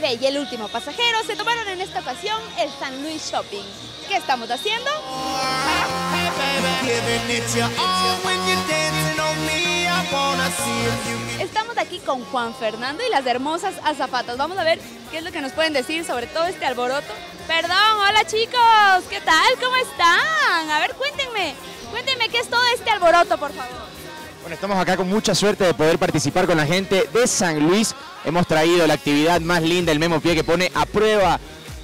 Y El Último Pasajero se tomaron en esta ocasión el San Luis Shopping. ¿Qué estamos haciendo? Estamos aquí con Juan Fernando y las hermosas azafatas. Vamos a ver qué es lo que nos pueden decir sobre todo este alboroto. Perdón, hola chicos, ¿qué tal? ¿Cómo están? A ver, cuéntenme, cuéntenme qué es todo este alboroto, por favor. Bueno, estamos acá con mucha suerte de poder participar con la gente de San Luis. Hemos traído la actividad más linda, el Memo Pie, que pone a prueba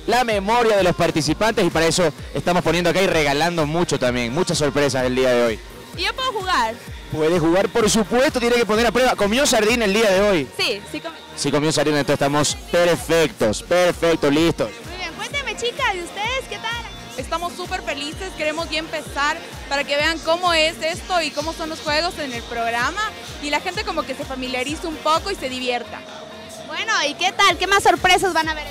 la memoria de los participantes y para eso estamos poniendo acá y regalando mucho también, muchas sorpresas el día de hoy. ¿Y yo puedo jugar? Puede jugar, por supuesto, tiene que poner a prueba. ¿Comió sardina el día de hoy? Sí, sí comí. Sí comió sardina, entonces estamos perfectos, perfectos, listos. Muy bien, cuéntenme chicas, ¿y ustedes qué tal? Estamos súper felices, queremos ya empezar para que vean cómo es esto y cómo son los juegos en el programa y la gente como que se familiarice un poco y se divierta. Bueno, ¿y qué tal? ¿Qué más sorpresas van a ver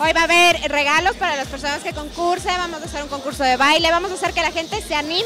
hoy? Va a haber regalos para las personas que concursen, vamos a hacer un concurso de baile, vamos a hacer que la gente se anime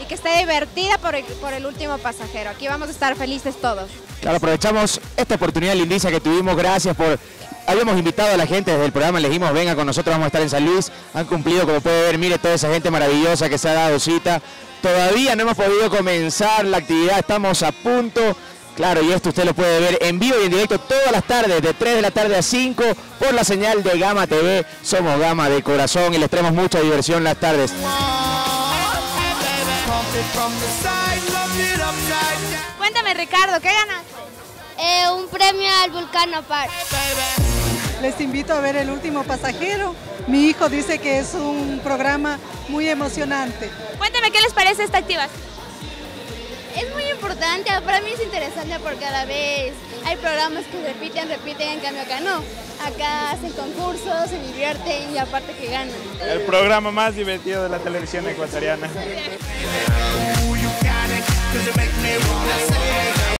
y que esté divertida por el, por el último pasajero. Aquí vamos a estar felices todos. Claro, aprovechamos esta oportunidad lindísima que tuvimos, gracias por... Habíamos invitado a la gente desde el programa, le dijimos, venga con nosotros, vamos a estar en San Luis. Han cumplido, como puede ver, mire toda esa gente maravillosa que se ha dado cita. Todavía no hemos podido comenzar la actividad, estamos a punto. Claro, y esto usted lo puede ver en vivo y en directo todas las tardes, de 3 de la tarde a 5, por la señal de Gama TV. Somos Gama de corazón y les traemos mucha diversión las tardes. Cuéntame Ricardo, ¿qué ganaste? Eh, un premio al Vulcano Park. Les invito a ver El Último Pasajero. Mi hijo dice que es un programa muy emocionante. Cuéntame qué les parece esta actividad. Es muy importante, para mí es interesante porque cada vez hay programas que repiten, repiten, en cambio acá no. Acá hacen concursos, se divierten y aparte que ganan. El programa más divertido de la televisión ecuatoriana.